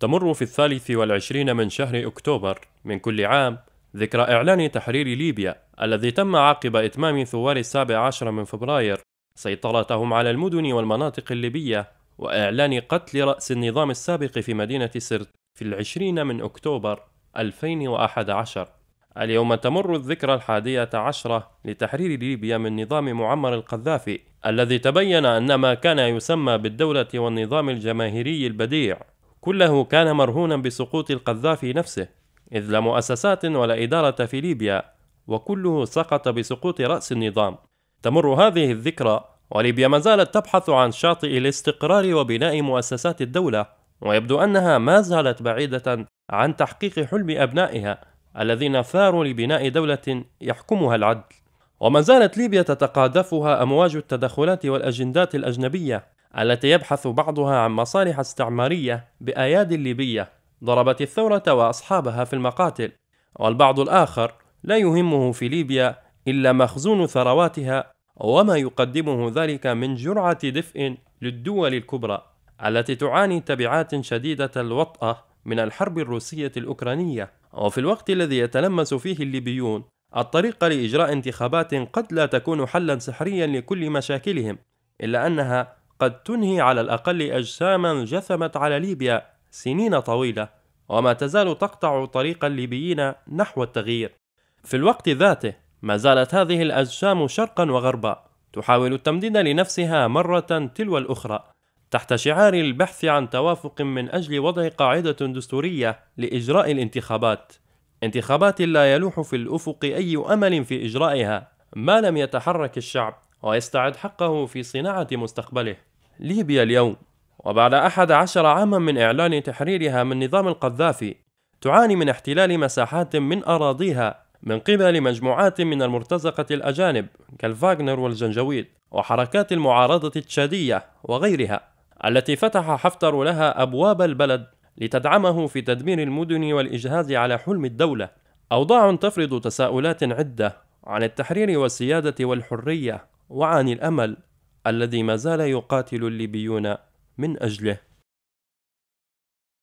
تمر في الثالث والعشرين من شهر أكتوبر من كل عام ذكرى إعلان تحرير ليبيا الذي تم عقب إتمام ثوار السابع عشر من فبراير سيطرتهم على المدن والمناطق الليبية وإعلان قتل رأس النظام السابق في مدينة سرت في العشرين من أكتوبر 2011 اليوم تمر الذكرى الحادية عشرة لتحرير ليبيا من نظام معمر القذافي الذي تبين أن ما كان يسمى بالدولة والنظام الجماهيري البديع. كله كان مرهونا بسقوط القذافي نفسه إذ لا مؤسسات ولا إدارة في ليبيا وكله سقط بسقوط رأس النظام. تمر هذه الذكرى وليبيا ما زالت تبحث عن شاطئ الاستقرار وبناء مؤسسات الدولة ويبدو أنها ما زالت بعيدة عن تحقيق حلم أبنائها الذين ثاروا لبناء دولة يحكمها العدل. وما زالت ليبيا تتقاذفها أمواج التدخلات والأجندات الأجنبية التي يبحث بعضها عن مصالح استعمارية بأيادي ليبية ضربت الثورة وأصحابها في المقاتل والبعض الآخر لا يهمه في ليبيا إلا مخزون ثرواتها وما يقدمه ذلك من جرعة دفء للدول الكبرى التي تعاني تبعات شديدة الوطأة من الحرب الروسية الأوكرانية. وفي الوقت الذي يتلمس فيه الليبيون الطريق لإجراء انتخابات قد لا تكون حلا سحريا لكل مشاكلهم إلا أنها قد تنهي على الأقل أجساما جثمت على ليبيا سنين طويلة وما تزال تقطع طريق الليبيين نحو التغيير. في الوقت ذاته ما زالت هذه الأجسام شرقا وغربا تحاول التمديد لنفسها مرة تلو الأخرى تحت شعار البحث عن توافق من أجل وضع قاعدة دستورية لإجراء الانتخابات. انتخابات لا يلوح في الأفق أي أمل في إجرائها ما لم يتحرك الشعب ويستعد حقه في صناعة مستقبله. ليبيا اليوم وبعد أحد عشر عاما من إعلان تحريرها من نظام القذافي تعاني من احتلال مساحات من أراضيها من قبل مجموعات من المرتزقة الأجانب كالفاغنر والجنجويد وحركات المعارضة التشادية وغيرها التي فتح حفتر لها أبواب البلد لتدعمه في تدمير المدن والإجهاز على حلم الدولة. أوضاع تفرض تساؤلات عدة عن التحرير والسيادة والحرية وعن الأمل. الذي ما زال يقاتل الليبيون من أجله.